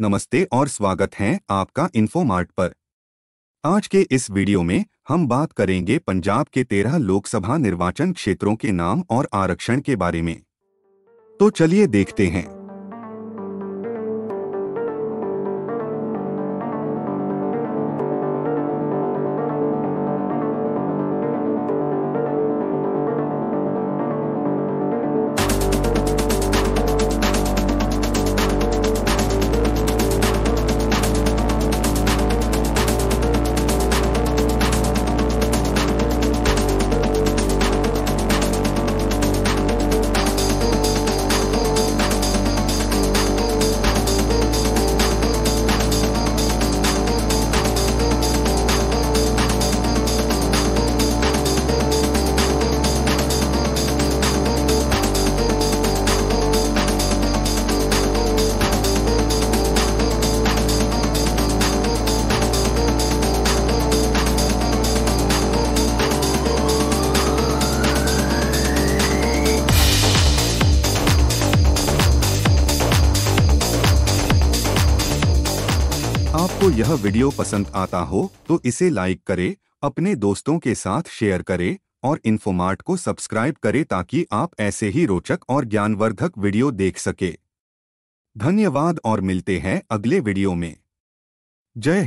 नमस्ते और स्वागत है आपका इन्फोमार्ट पर। आज के इस वीडियो में हम बात करेंगे पंजाब के तेरह लोकसभा निर्वाचन क्षेत्रों के नाम और आरक्षण के बारे में। तो चलिए देखते हैं। आपको यह वीडियो पसंद आता हो तो इसे लाइक करें, अपने दोस्तों के साथ शेयर करें, और इन्फोमार्ट को सब्सक्राइब करें ताकि आप ऐसे ही रोचक और ज्ञानवर्धक वीडियो देख सके। धन्यवाद और मिलते हैं अगले वीडियो में। जय हिंद।